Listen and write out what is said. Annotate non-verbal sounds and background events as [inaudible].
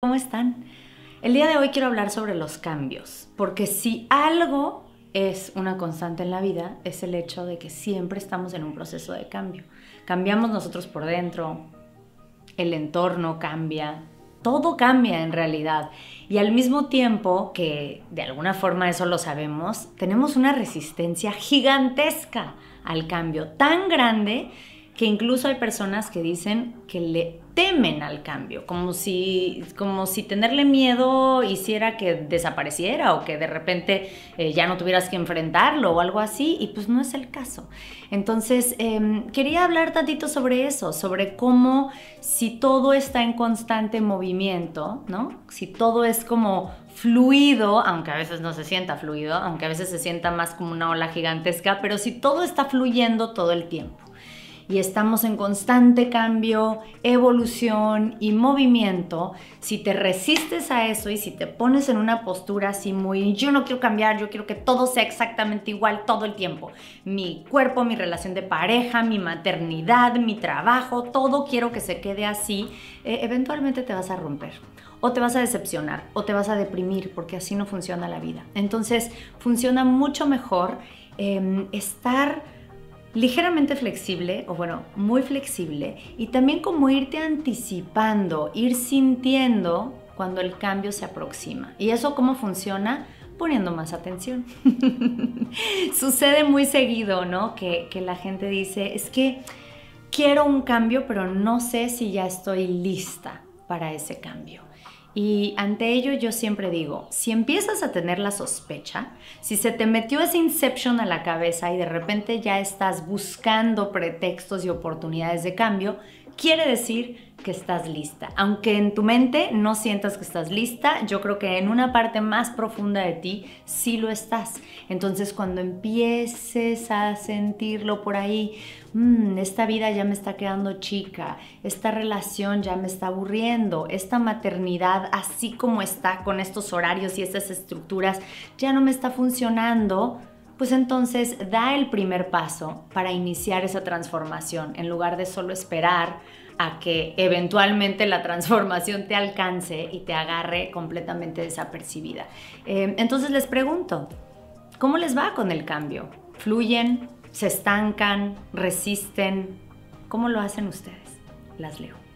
¿Cómo están? El día de hoy quiero hablar sobre los cambios, porque si algo es una constante en la vida, es el hecho de que siempre estamos en un proceso de cambio. Cambiamos nosotros por dentro, el entorno cambia, todo cambia en realidad. Y al mismo tiempo que de alguna forma eso lo sabemos, tenemos una resistencia gigantesca al cambio, tan grande que incluso hay personas que dicen que le temen al cambio, como si, como si tenerle miedo hiciera que desapareciera o que de repente eh, ya no tuvieras que enfrentarlo o algo así, y pues no es el caso. Entonces, em, quería hablar tantito sobre eso, sobre cómo si todo está en constante movimiento, ¿no? Si todo es como fluido, aunque a veces no se sienta fluido, aunque a veces se sienta más como una ola gigantesca, pero si todo está fluyendo todo el tiempo y estamos en constante cambio, evolución y movimiento, si te resistes a eso y si te pones en una postura así muy, yo no quiero cambiar, yo quiero que todo sea exactamente igual todo el tiempo, mi cuerpo, mi relación de pareja, mi maternidad, mi trabajo, todo quiero que se quede así, eh, eventualmente te vas a romper o te vas a decepcionar o te vas a deprimir porque así no funciona la vida. Entonces funciona mucho mejor em, estar ligeramente flexible, o bueno, muy flexible, y también como irte anticipando, ir sintiendo cuando el cambio se aproxima. ¿Y eso cómo funciona? Poniendo más atención. [laughs] Sucede muy seguido, ¿no? Que, que la gente dice, es que quiero un cambio, pero no sé si ya estoy lista para ese cambio. Y ante ello yo siempre digo, si empiezas a tener la sospecha, si se te metió ese inception a la cabeza y de repente ya estás buscando pretextos y oportunidades de cambio, quiere decir que estás lista. Aunque en tu mente no sientas que estás lista, yo creo que en una parte más profunda de ti sí lo estás. Entonces cuando empieces a sentirlo por ahí, mm, esta vida ya me está quedando chica, esta relación ya me está aburriendo, esta maternidad así como está con estos horarios y estas estructuras ya no me está funcionando, pues entonces da el primer paso para iniciar esa transformación en lugar de solo esperar a que eventualmente la transformación te alcance y te agarre completamente desapercibida. Eh, entonces les pregunto, ¿cómo les va con el cambio? ¿Fluyen? ¿Se estancan? ¿Resisten? ¿Cómo lo hacen ustedes? Las leo.